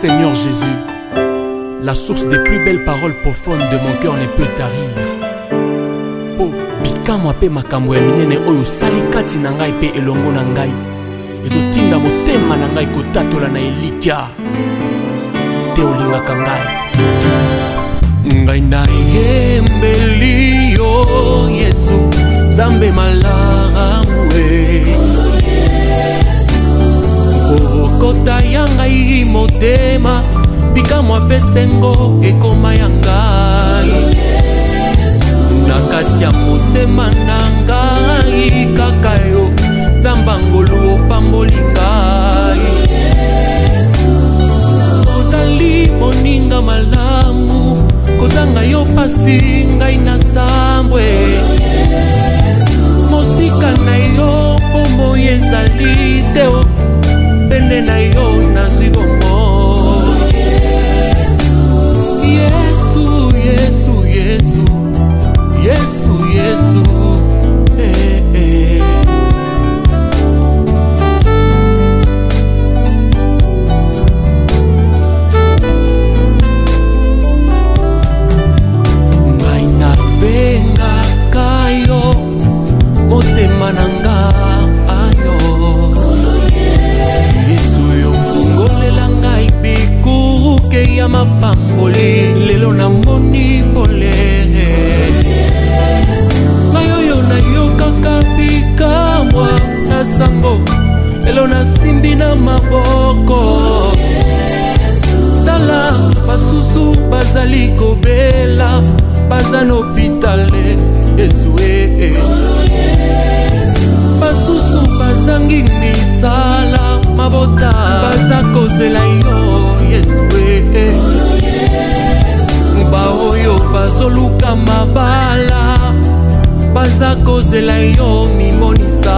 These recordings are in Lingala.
Seigneur Jésus, la source des plus belles paroles profondes de mon cœur ne peut tarir. Po bikamwa mpe makambo ya minene oyo osali kati na ngai mpe elongo na ngai ezotinda motema na ngai kotatola na elikya te olingaka ngai ngai nayembeli yo yesu nzambe malamu sengo ekoma ya ngai na kati ya motema na ngai kaka yo nzamba ngolu opamboli ngai ozali moninga malamu kozanga yo pasi ngai na sambwe mosika na yo bomoi ezali te o na maboko tala basusu bazali kobela baza na opitale ezue eh, eh. basusu bazangi misala mabota baza kozela yo yesue eh, baoyo bazoluka mabala baza kozela yo mimonisa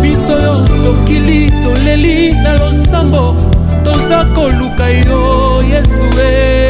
biso yo mokili toleli na losambo toza koluka yo yesu e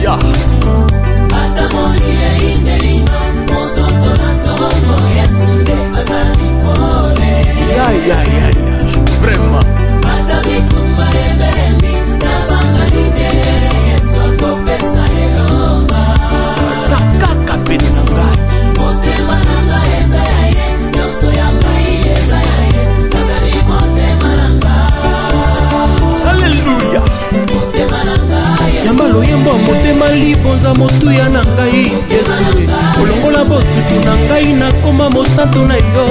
Yeah. koyemba motema libonza motuya na ngai yesu kolongola botutu na ngai nakoma mosantu na yo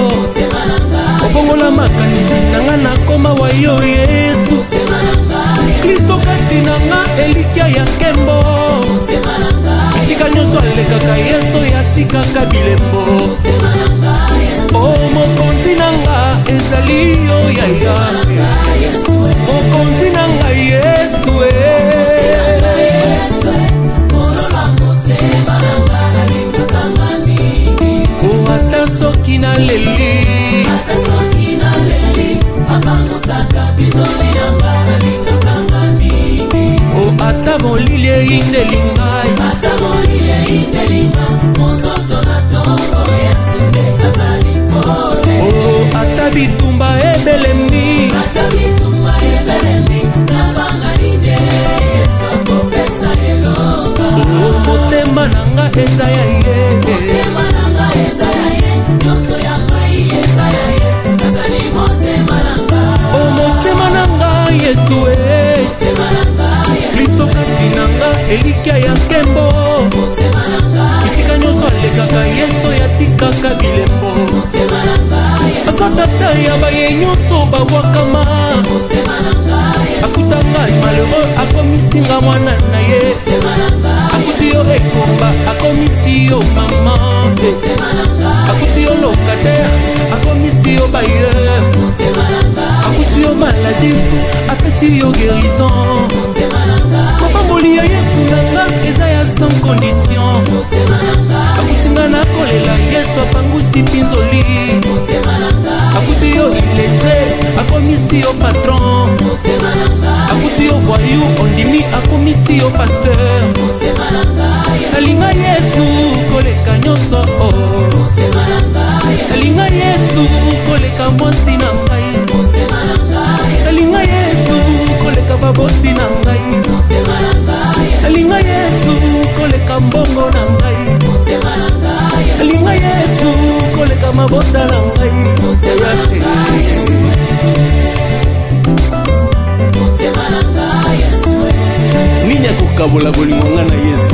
kobongola makanisi na nga nakoma wa yo yesu kristo kati na nga elikya ya nkembo esika nyonso alekaka yesu yatikaka bilembo o oh, mokonzi na nga ezali yo yaya mokonzi na ngai yesu lindo, lindo. na ya baye nyonso babwakama akuta ngai malheureux akomisinga mwana na ye akuti yo ekomba akomisi yo mama akuti yo lokatere akomisi yo bayeur akuti yo maladi apesi yo guérison mobamboli ya yesu nanga eza ya sans condition akuti nga nakolela yesu apangusi mpinzoli akomisi yo patron akuti yo voyu ondimi akomisi yo paster nalinga yesu koleka nyonso o oh. nalinga yesu koleka mwasi na ngai nalinga yesu koleka baboti na ngai nalinga yesu koleka mbongo na ngai nalinga yesu koleka mabota na ngai kabula bolingo nga na yesu